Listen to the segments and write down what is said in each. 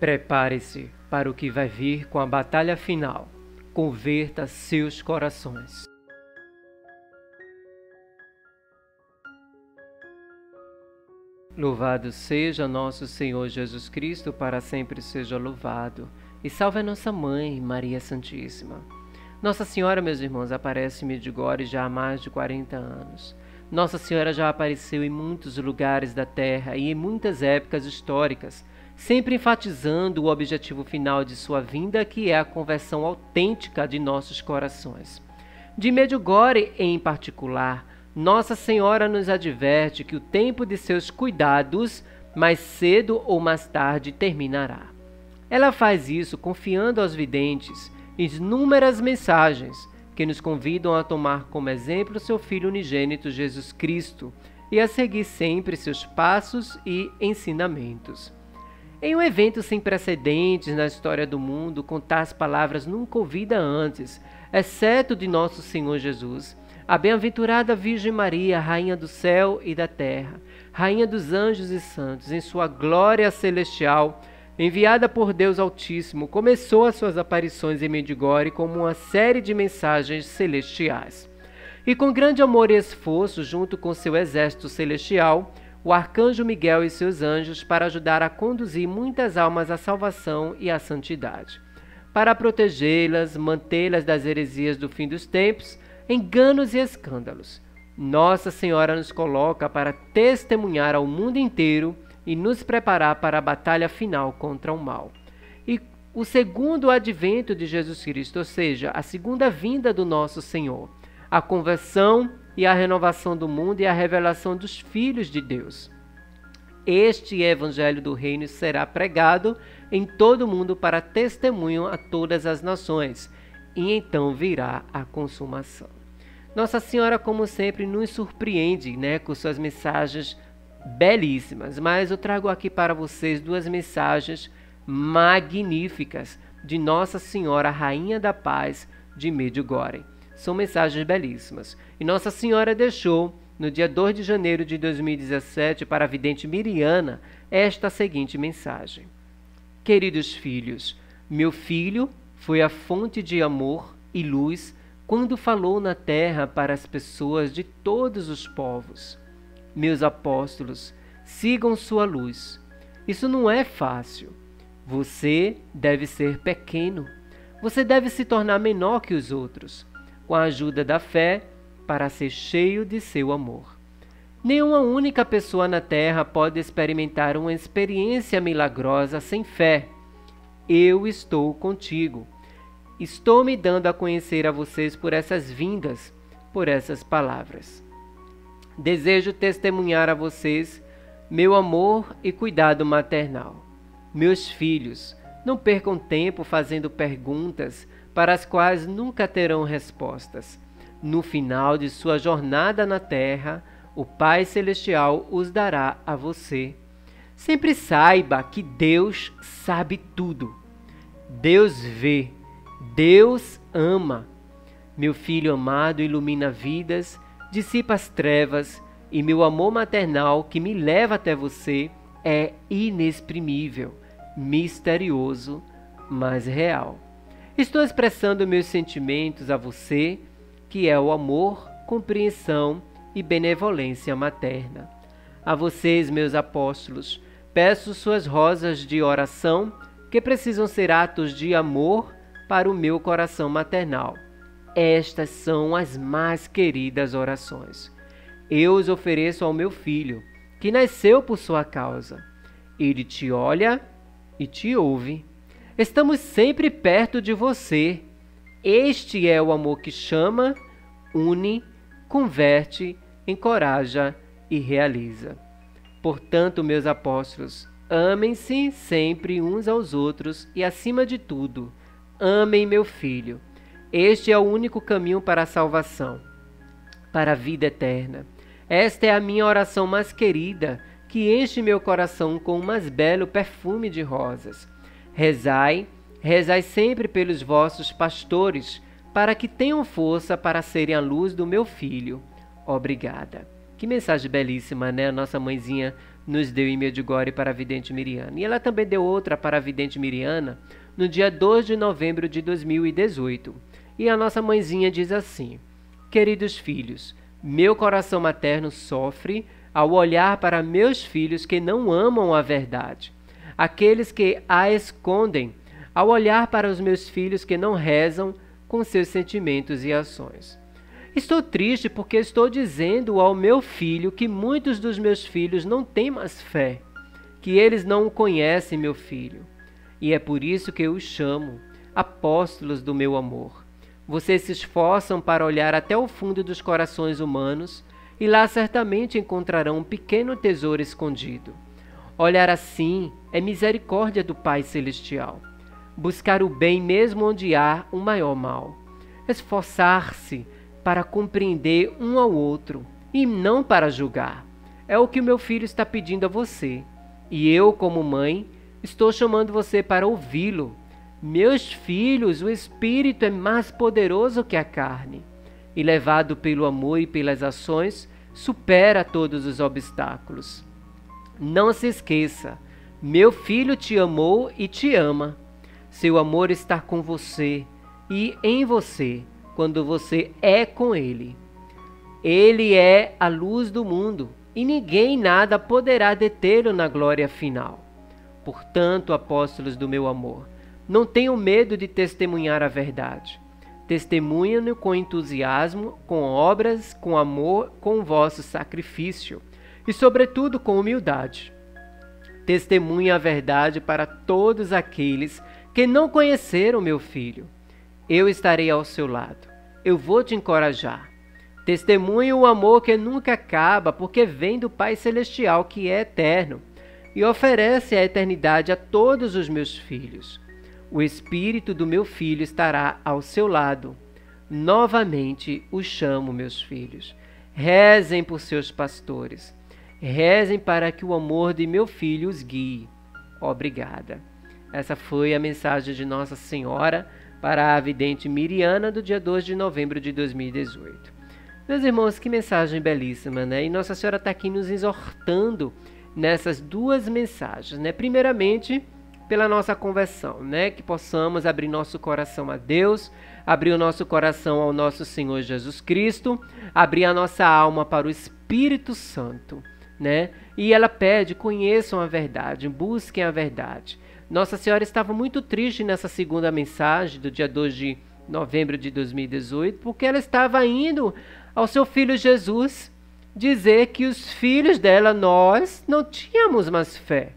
Prepare-se para o que vai vir com a batalha final. Converta seus corações. Louvado seja nosso Senhor Jesus Cristo, para sempre seja louvado. E salve a nossa mãe, Maria Santíssima. Nossa Senhora, meus irmãos, aparece em Medjugorje já há mais de 40 anos. Nossa Senhora já apareceu em muitos lugares da terra e em muitas épocas históricas, sempre enfatizando o objetivo final de sua vinda, que é a conversão autêntica de nossos corações. De Medjugorje, em particular, nossa Senhora nos adverte que o tempo de seus cuidados, mais cedo ou mais tarde, terminará. Ela faz isso confiando aos videntes inúmeras mensagens que nos convidam a tomar como exemplo seu Filho unigênito Jesus Cristo e a seguir sempre seus passos e ensinamentos. Em um evento sem precedentes na história do mundo, contar as palavras nunca ouvidas antes, exceto de nosso Senhor Jesus, a bem-aventurada Virgem Maria, Rainha do céu e da terra, Rainha dos anjos e santos, em sua glória celestial, enviada por Deus Altíssimo, começou as suas aparições em Medjugorje como uma série de mensagens celestiais. E com grande amor e esforço, junto com seu exército celestial, o arcanjo Miguel e seus anjos para ajudar a conduzir muitas almas à salvação e à santidade, para protegê-las, mantê-las das heresias do fim dos tempos enganos e escândalos. Nossa Senhora nos coloca para testemunhar ao mundo inteiro e nos preparar para a batalha final contra o mal. E o segundo advento de Jesus Cristo, ou seja, a segunda vinda do nosso Senhor, a conversão e a renovação do mundo e a revelação dos filhos de Deus. Este evangelho do reino será pregado em todo o mundo para testemunho a todas as nações e então virá a consumação. Nossa Senhora, como sempre, nos surpreende né, com suas mensagens belíssimas, mas eu trago aqui para vocês duas mensagens magníficas de Nossa Senhora, Rainha da Paz de Medjugorje. São mensagens belíssimas. E Nossa Senhora deixou, no dia 2 de janeiro de 2017, para a vidente Miriana, esta seguinte mensagem: Queridos filhos, meu filho foi a fonte de amor e luz quando falou na terra para as pessoas de todos os povos. Meus apóstolos, sigam sua luz. Isso não é fácil. Você deve ser pequeno. Você deve se tornar menor que os outros, com a ajuda da fé, para ser cheio de seu amor. Nenhuma única pessoa na Terra pode experimentar uma experiência milagrosa sem fé. Eu estou contigo. Estou me dando a conhecer a vocês por essas vindas, por essas palavras. Desejo testemunhar a vocês meu amor e cuidado maternal. Meus filhos, não percam tempo fazendo perguntas para as quais nunca terão respostas. No final de sua jornada na terra, o Pai Celestial os dará a você. Sempre saiba que Deus sabe tudo. Deus vê Deus ama. Meu filho amado ilumina vidas, dissipa as trevas, e meu amor maternal que me leva até você é inexprimível, misterioso, mas real. Estou expressando meus sentimentos a você, que é o amor, compreensão e benevolência materna. A vocês, meus apóstolos, peço suas rosas de oração, que precisam ser atos de amor para o meu coração maternal. Estas são as mais queridas orações. Eu os ofereço ao meu filho, que nasceu por sua causa. Ele te olha e te ouve. Estamos sempre perto de você. Este é o amor que chama, une, converte, encoraja e realiza. Portanto, meus apóstolos, amem-se sempre uns aos outros e, acima de tudo, Amem meu filho. Este é o único caminho para a salvação, para a vida eterna. Esta é a minha oração mais querida, que enche meu coração com o mais belo perfume de rosas. Rezai, rezai sempre pelos vossos pastores, para que tenham força para serem a luz do meu filho. Obrigada. Que mensagem belíssima, né? A nossa mãezinha nos deu em Medjugorje para a vidente Miriana. E ela também deu outra para a vidente Miriana no dia 2 de novembro de 2018. E a nossa mãezinha diz assim: Queridos filhos, meu coração materno sofre ao olhar para meus filhos que não amam a verdade, aqueles que a escondem, ao olhar para os meus filhos que não rezam com seus sentimentos e ações. Estou triste porque estou dizendo ao meu filho que muitos dos meus filhos não têm mais fé, que eles não conhecem meu filho. E é por isso que eu os chamo apóstolos do meu amor. Vocês se esforçam para olhar até o fundo dos corações humanos e lá certamente encontrarão um pequeno tesouro escondido. Olhar assim é misericórdia do Pai Celestial. Buscar o bem mesmo onde há um maior mal. Esforçar-se para compreender um ao outro e não para julgar. É o que o meu filho está pedindo a você. E eu, como mãe, estou chamando você para ouvi-lo. Meus filhos, o espírito é mais poderoso que a carne. E levado pelo amor e pelas ações, supera todos os obstáculos. Não se esqueça, meu filho te amou e te ama. Seu amor está com você e em você quando você é com Ele. Ele é a luz do mundo e ninguém nada poderá detê-lo na glória final. Portanto, apóstolos do meu amor, não tenham medo de testemunhar a verdade. Testemunhem-no com entusiasmo, com obras, com amor, com vosso sacrifício e, sobretudo, com humildade. Testemunhe a verdade para todos aqueles que não conheceram meu filho eu estarei ao seu lado. Eu vou te encorajar. Testemunhe o amor que nunca acaba, porque vem do Pai Celestial que é eterno e oferece a eternidade a todos os meus filhos. O Espírito do meu filho estará ao seu lado. Novamente o chamo, meus filhos. Rezem por seus pastores. Rezem para que o amor de meu filho os guie. Obrigada. Essa foi a mensagem de Nossa Senhora para a vidente Miriana do dia 2 de novembro de 2018. Meus irmãos, que mensagem belíssima, né? E Nossa Senhora está aqui nos exortando nessas duas mensagens, né? Primeiramente, pela nossa conversão, né? Que possamos abrir nosso coração a Deus, abrir o nosso coração ao nosso Senhor Jesus Cristo, abrir a nossa alma para o Espírito Santo, né? E ela pede: conheçam a verdade, busquem a verdade. Nossa Senhora estava muito triste nessa segunda mensagem do dia 2 de novembro de 2018, porque ela estava indo ao seu filho Jesus dizer que os filhos dela, nós, não tínhamos mais fé.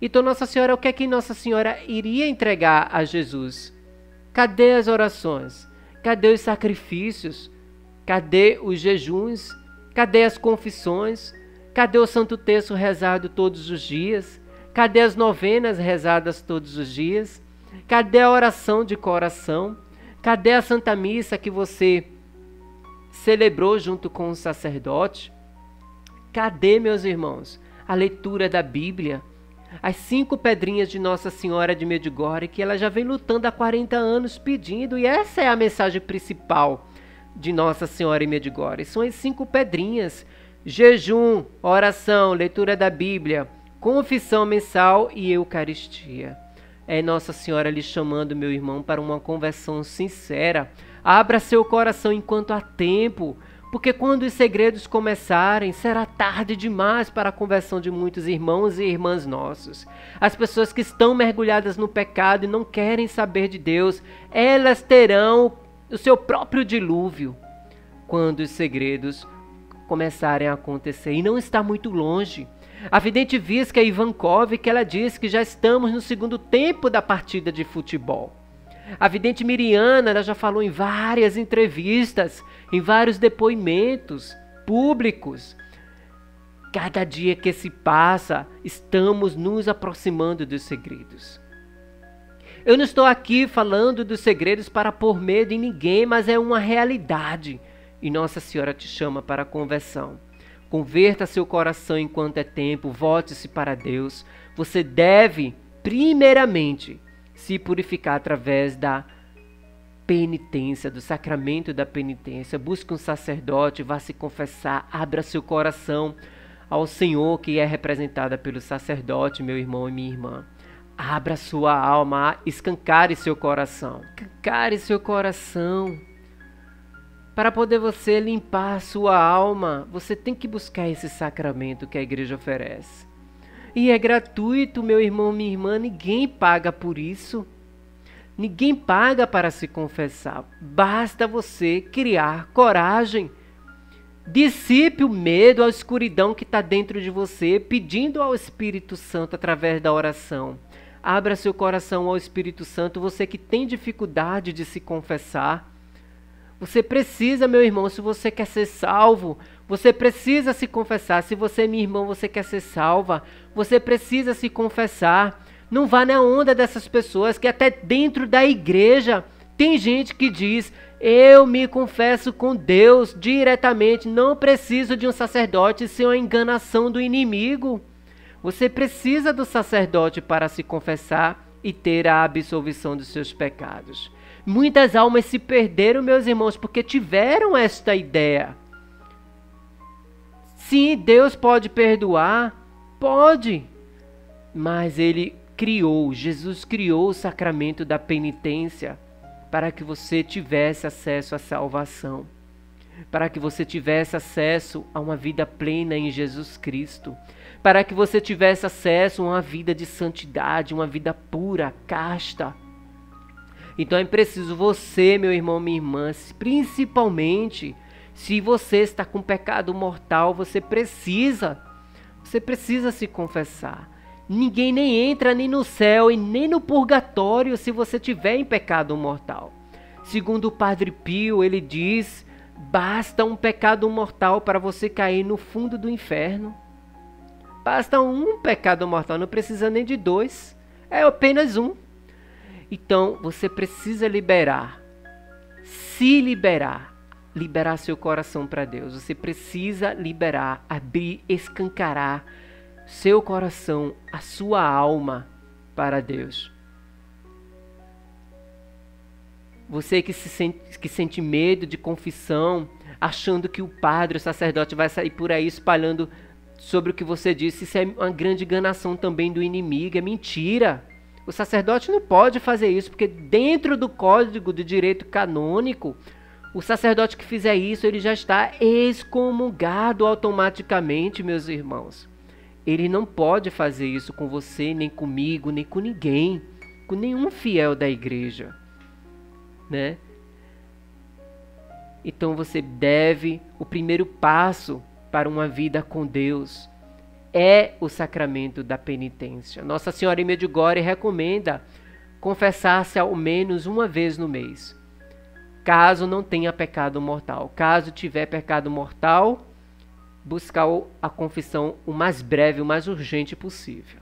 Então, Nossa Senhora, o que é que Nossa Senhora iria entregar a Jesus? Cadê as orações? Cadê os sacrifícios? Cadê os jejuns? Cadê as confissões? Cadê o Santo Texto rezado todos os dias? Cadê as novenas rezadas todos os dias? Cadê a oração de coração? Cadê a Santa Missa que você celebrou junto com o sacerdote? Cadê, meus irmãos, a leitura da Bíblia? As cinco pedrinhas de Nossa Senhora de Medjugorje que ela já vem lutando há 40 anos pedindo, e essa é a mensagem principal de Nossa Senhora em Medjugorje. São as cinco pedrinhas: jejum, oração, leitura da Bíblia, confissão mensal e Eucaristia. É Nossa Senhora lhe chamando, meu irmão, para uma conversão sincera. Abra seu coração enquanto há tempo, porque quando os segredos começarem, será tarde demais para a conversão de muitos irmãos e irmãs nossos. As pessoas que estão mergulhadas no pecado e não querem saber de Deus, elas terão o seu próprio dilúvio quando os segredos começarem a acontecer. E não está muito longe. A vidente Visca Ivankov que ela diz que já estamos no segundo tempo da partida de futebol. A vidente Miriana ela já falou em várias entrevistas, em vários depoimentos públicos. Cada dia que se passa, estamos nos aproximando dos segredos. Eu não estou aqui falando dos segredos para pôr medo em ninguém, mas é uma realidade. E Nossa Senhora te chama para a conversão. Converta seu coração enquanto é tempo, volte-se para Deus. Você deve, primeiramente, se purificar através da penitência, do sacramento da penitência. Busque um sacerdote, vá se confessar, abra seu coração ao Senhor que é representada pelo sacerdote, meu irmão e minha irmã. Abra sua alma, escancare seu coração. Escancare seu coração. Para poder você limpar sua alma, você tem que buscar esse sacramento que a igreja oferece. E é gratuito, meu irmão, minha irmã, ninguém paga por isso. Ninguém paga para se confessar. Basta você criar coragem. Dissipe o medo, a escuridão que está dentro de você, pedindo ao Espírito Santo através da oração. Abra seu coração ao Espírito Santo, você que tem dificuldade de se confessar. Você precisa, meu irmão, se você quer ser salvo, você precisa se confessar. Se você, minha irmã, você quer ser salva, você precisa se confessar. Não vá na onda dessas pessoas que até dentro da igreja tem gente que diz: "Eu me confesso com Deus diretamente, não preciso de um sacerdote, isso é uma enganação do inimigo". Você precisa do sacerdote para se confessar e ter a absolvição dos seus pecados. Muitas almas se perderam, meus irmãos, porque tiveram esta ideia. Sim, Deus pode perdoar, pode, mas Ele criou, Jesus criou o sacramento da penitência para que você tivesse acesso à salvação, para que você tivesse acesso a uma vida plena em Jesus Cristo para que você tivesse acesso a uma vida de santidade, uma vida pura, casta. Então é preciso você, meu irmão, minha irmã, principalmente se você está com pecado mortal, você precisa, você precisa se confessar. Ninguém nem entra nem no céu e nem no purgatório se você tiver em pecado mortal. Segundo o Padre Pio, ele diz: basta um pecado mortal para você cair no fundo do inferno. Basta um pecado mortal, não precisa nem de dois. É apenas um. Então você precisa liberar, se liberar, liberar seu coração para Deus. Você precisa liberar, abrir, escancarar seu coração, a sua alma para Deus. Você que, se sente, que sente medo de confissão, achando que o padre, o sacerdote vai sair por aí espalhando sobre o que você disse, isso é uma grande enganação também do inimigo, é mentira. O sacerdote não pode fazer isso, porque dentro do código de direito canônico, o sacerdote que fizer isso, ele já está excomungado automaticamente, meus irmãos. Ele não pode fazer isso com você, nem comigo, nem com ninguém, com nenhum fiel da igreja, né? Então você deve, o primeiro passo para uma vida com Deus é o sacramento da penitência. Nossa Senhora em Medjugorje recomenda confessar-se ao menos uma vez no mês, caso não tenha pecado mortal. Caso tiver pecado mortal, buscar a confissão o mais breve, o mais urgente possível.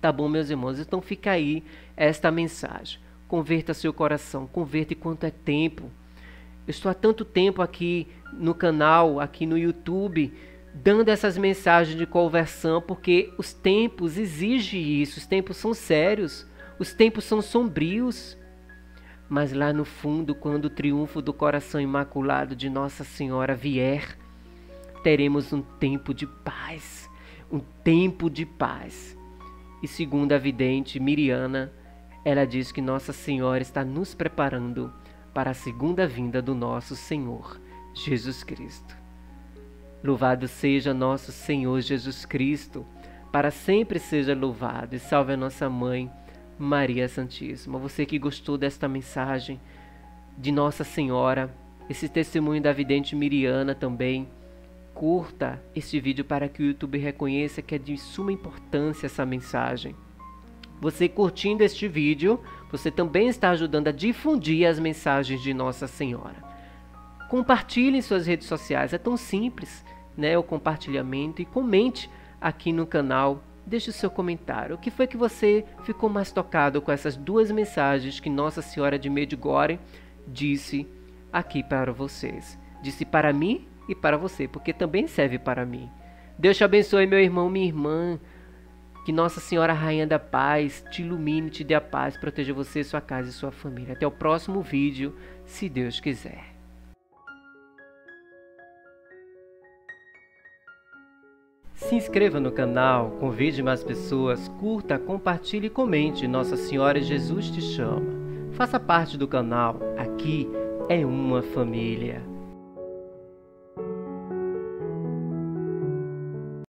Tá bom, meus irmãos? Então fica aí esta mensagem. Converta seu coração, converta enquanto é tempo. Eu estou há tanto tempo aqui no canal, aqui no YouTube, dando essas mensagens de conversão, porque os tempos exigem isso, os tempos são sérios, os tempos são sombrios. Mas lá no fundo, quando o triunfo do coração imaculado de Nossa Senhora vier, teremos um tempo de paz, um tempo de paz. E segundo a vidente Miriana, ela diz que Nossa Senhora está nos preparando para a segunda vinda do nosso Senhor. Jesus Cristo. Louvado seja nosso Senhor Jesus Cristo, para sempre seja louvado e salve a nossa mãe, Maria Santíssima. Você que gostou desta mensagem de Nossa Senhora, esse testemunho da vidente Miriana também, curta este vídeo para que o YouTube reconheça que é de suma importância essa mensagem. Você curtindo este vídeo, você também está ajudando a difundir as mensagens de Nossa Senhora. Compartilhe em suas redes sociais, é tão simples, né? O compartilhamento e comente aqui no canal. Deixe o seu comentário. O que foi que você ficou mais tocado com essas duas mensagens que Nossa Senhora de Medjugorje disse aqui para vocês? Disse para mim e para você, porque também serve para mim. Deus te abençoe, meu irmão, minha irmã. Que Nossa Senhora Rainha da Paz te ilumine, te dê a paz, proteja você, sua casa e sua família. Até o próximo vídeo, se Deus quiser. Se inscreva no canal, convide mais pessoas, curta, compartilhe e comente. Nossa Senhora Jesus te chama. Faça parte do canal. Aqui é uma família.